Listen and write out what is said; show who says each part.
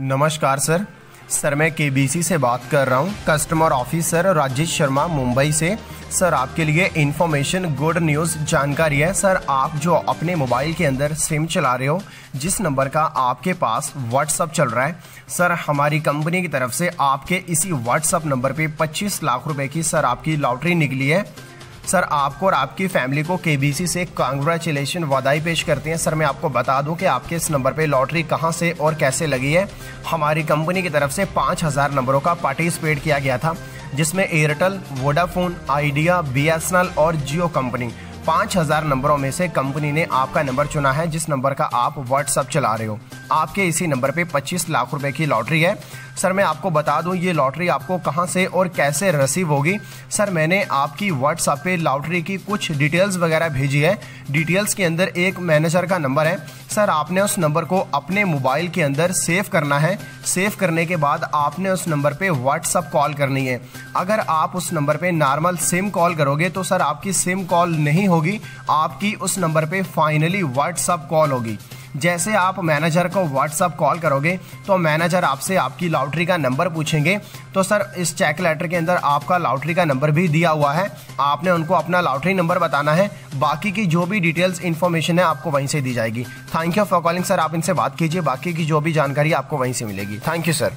Speaker 1: नमस्कार, sir. Sir, मैं KBC से बात कर रहा हूँ। कस्टमर ऑफिसर राजेश शर्मा, मुंबई से। सर, आपके लिए इन्फॉर्मेशन गुड न्यूज़ जानकारी है। सर, आप जो अपने मोबाइल के अंदर सिम चला रहे हो, जिस नंबर का आपके पास व्हाट्सअप चल रहा है, सर, हमारी कंपनी की तरफ़ से आपके इसी व्हाट्सअप नंबर पे 25 लाख रुपए की, सर, आपकी लॉटरी निकली है। सर, आपको और आपकी फैमिली को केबीसी से कांग्रेचुलेशन वादाई पेश करते हैं। सर, मैं आपको बता दूँ कि आपके इस नंबर पे लॉटरी कहाँ से और कैसे लगी है। हमारी कंपनी की तरफ़ से पाँच हज़ार नंबरों का पार्टिसिपेट किया गया था, जिसमें एयरटेल वोडाफोन आइडिया बीएसएनएल और जियो कंपनी पाँच हज़ार नंबरों में से कंपनी ने आपका नंबर चुना है, जिस नंबर का आप व्हाट्सअप चला रहे हो। आपके इसी नंबर पे 25 लाख रुपए की लॉटरी है। सर, मैं आपको बता दूँ, ये लॉटरी आपको कहाँ से और कैसे रिसीव होगी? सर, मैंने आपकी व्हाट्सएप पे लॉटरी की कुछ डिटेल्स वगैरह भेजी है। डिटेल्स के अंदर एक मैनेजर का नंबर है। सर, आपने उस नंबर को अपने मोबाइल के अंदर सेव करना है। सेव करने के बाद आपने उस नंबर पे व्हाट्सअप कॉल करनी है। अगर आप उस नंबर पे नॉर्मल सिम कॉल करोगे तो सर, आपकी सिम कॉल नहीं होगी। आपकी उस नंबर पे फाइनली व्हाट्सअप कॉल होगी। जैसे आप मैनेजर को व्हाट्सअप कॉल करोगे तो मैनेजर आपसे आपकी लॉटरी का नंबर पूछेंगे। तो सर, इस चेक लेटर के अंदर आपका लॉटरी का नंबर भी दिया हुआ है। आपने उनको अपना लॉटरी नंबर बताना है। बाकी की जो भी डिटेल्स इन्फॉर्मेशन है, आपको वहीं से दी जाएगी। Thank you for calling sir आप इनसे बात कीजिए। बाकी की जो भी जानकारी आपको वहीं से मिलेगी। Thank you sir